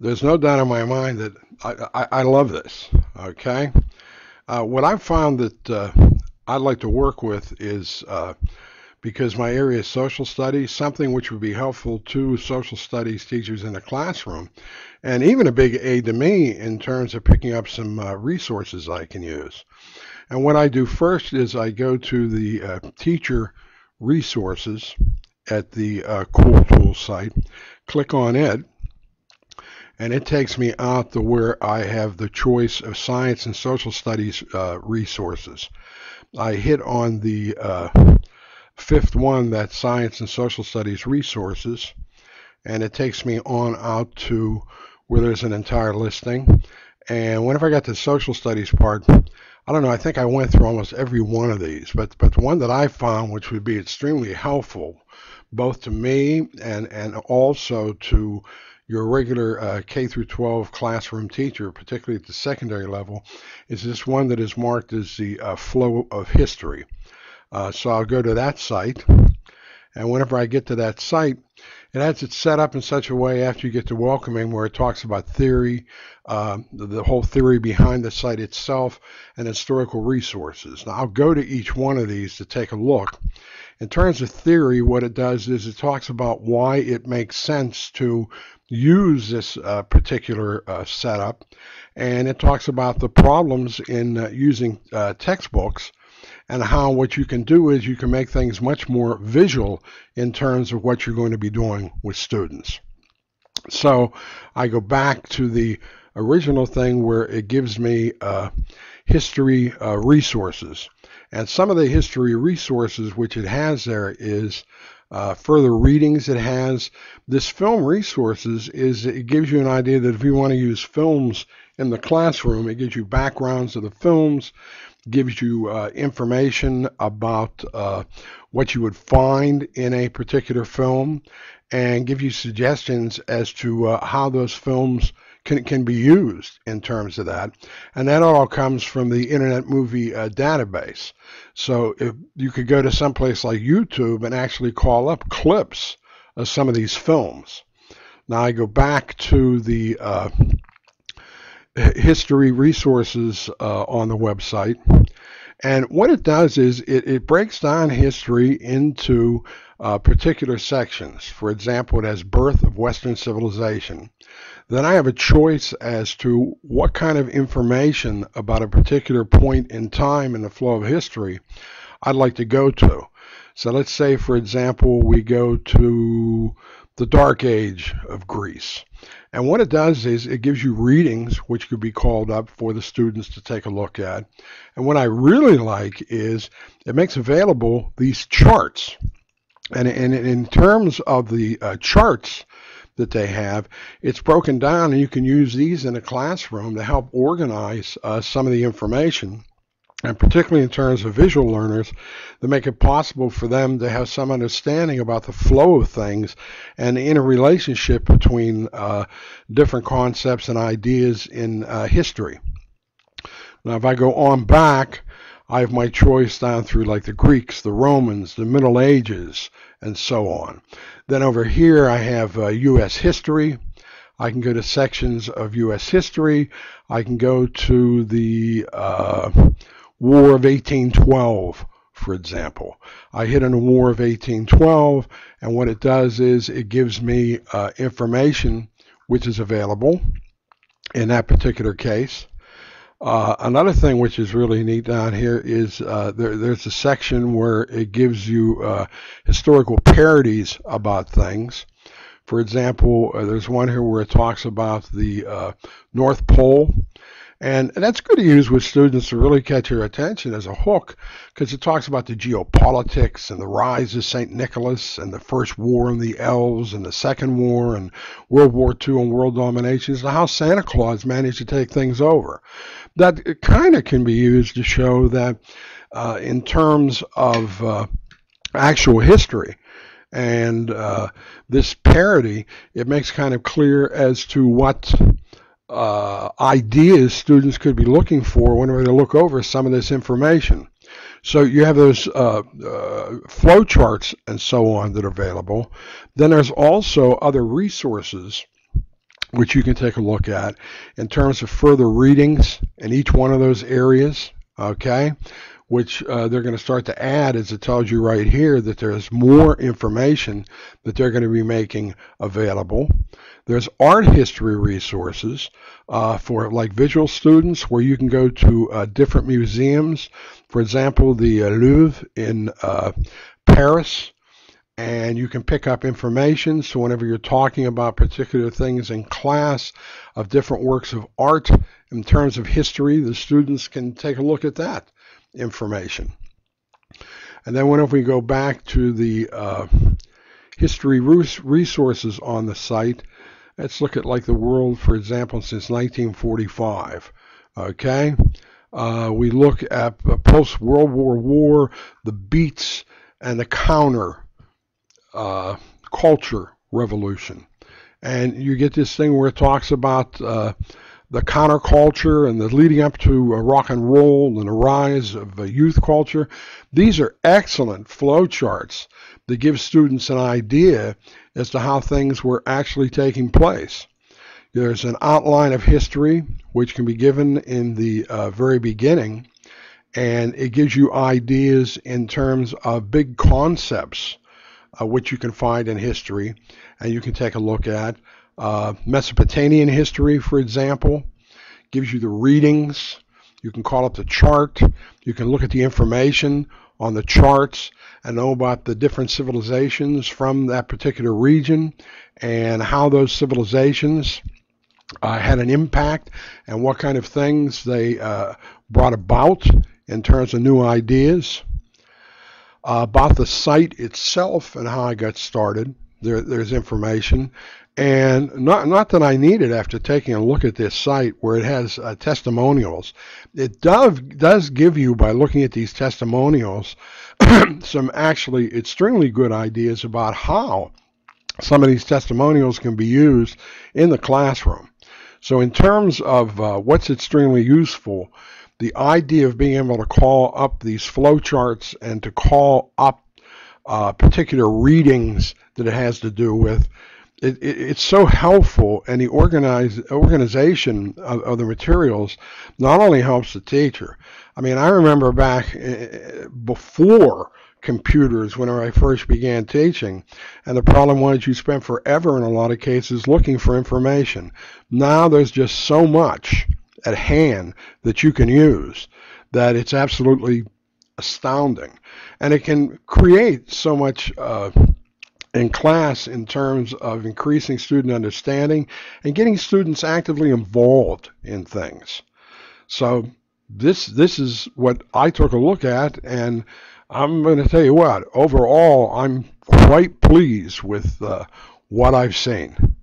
there's no doubt in my mind that I, I, I love this. Okay, uh, what I've found that uh, I'd like to work with is uh, because my area is social studies, something which would be helpful to social studies teachers in the classroom, and even a big aid to me in terms of picking up some uh, resources I can use. And what I do first is I go to the uh, teacher resources at the uh, Cool Tools site, click on it, and it takes me out to where I have the choice of science and social studies uh, resources. I hit on the uh, fifth one, that science and social studies resources, and it takes me on out to where there's an entire listing. And whenever I got to the social studies part, I don't know, I think I went through almost every one of these, but, but the one that I found, which would be extremely helpful, both to me and, and also to your regular uh, K through 12 classroom teacher, particularly at the secondary level, is this one that is marked as the uh, flow of history. Uh, so I'll go to that site, and whenever I get to that site, it has it set up in such a way after you get to welcoming where it talks about theory, uh, the, the, whole theory behind the site itself, and historical resources. Now I'll go to each one of these to take a look. In terms of theory, what it does is it talks about why it makes sense to use this uh, particular uh, setup, and it talks about the problems in uh, using uh, textbooks and how what you can do is you can make things much more visual in terms of what you're going to be doing with students. So I go back to the original thing where it gives me uh, history uh, resources. And some of the history resources which it has there is uh, further readings it has. This film resources is it gives you an idea that if you want to use films in the classroom, it gives you backgrounds of the films, gives you uh, information about uh, what you would find in a particular film and give you suggestions as to uh, how those films can, can be used in terms of that. And that all comes from the Internet Movie uh, Database. So if you could go to some place like YouTube and actually call up clips of some of these films. Now I go back to the uh, history resources uh, on the website. And what it does is it, it breaks down history into uh, particular sections. For example, it has birth of Western civilization. Then I have a choice as to what kind of information about a particular point in time in the flow of history I'd like to go to. So let's say, for example, we go to the Dark Age of Greece. And what it does is it gives you readings which could be called up for the students to take a look at. And what I really like is it makes available these charts. And, and in terms of the uh, charts that they have, it's broken down and you can use these in a classroom to help organize uh, some of the information and particularly in terms of visual learners, that make it possible for them to have some understanding about the flow of things and the interrelationship between uh, different concepts and ideas in uh, history. Now, if I go on back, I have my choice down through like the Greeks, the Romans, the Middle Ages, and so on. Then over here, I have uh, U.S. history. I can go to sections of U.S. history. I can go to the uh, War of 1812, for example. I hit on the War of 1812, and what it does is it gives me uh, information which is available in that particular case. Uh, another thing which is really neat down here is uh, there, there's a section where it gives you uh, historical parodies about things. For example, uh, there's one here where it talks about the uh, North Pole and that's good to use with students to really catch your attention as a hook because it talks about the geopolitics and the rise of St. Nicholas and the first war and the elves and the second war and World War II and world domination and how Santa Claus managed to take things over. That kind of can be used to show that uh, in terms of uh, actual history, and uh, this parody, it makes kind of clear as to what uh, ideas students could be looking for whenever they look over some of this information. So you have those uh, uh, flow charts and so on that are available. Then there's also other resources which you can take a look at in terms of further readings in each one of those areas, okay? Which uh, they're going to start to add, as it tells you right here, that there's more information that they're going to be making available. There's art history resources uh, for like visual students where you can go to uh, different museums. For example, the uh, Louvre in uh, Paris and you can pick up information. So whenever you're talking about particular things in class of different works of art in terms of history, the students can take a look at that information. And then whenever we go back to the uh, history resources on the site, let's look at like the world, for example, since 1945. Okay, uh, we look at post World War War, the beats and the counter uh, culture revolution. And you get this thing where it talks about uh, the counterculture and the leading up to rock and roll and the rise of youth culture. These are excellent flow charts that give students an idea as to how things were actually taking place. There's an outline of history which can be given in the uh, very beginning, and it gives you ideas in terms of big concepts uh, which you can find in history and you can take a look at. Uh, Mesopotamian history, for example, gives you the readings. You can call up the chart. You can look at the information on the charts and know about the different civilizations from that particular region and how those civilizations uh, had an impact and what kind of things they uh, brought about in terms of new ideas uh, about the site itself and how I got started. There, there's information, and not not that I need it after taking a look at this site where it has uh, testimonials. It does does give you by looking at these testimonials some actually extremely good ideas about how some of these testimonials can be used in the classroom. So in terms of uh, what's extremely useful, the idea of being able to call up these flowcharts and to call up uh, particular readings that it has to do with, it, it, it's so helpful, and the organize, organization of, of, the materials not only helps the teacher. I mean, I remember back uh, before computers when I first began teaching, and the problem was you spent forever in a lot of cases looking for information. Now there's just so much at hand that you can use that it's absolutely astounding. And it can create so much uh, in class in terms of increasing student understanding and getting students actively involved in things. So this this is what I took a look at, and I'm going to tell you what. Overall, I'm quite pleased with uh, what I've seen.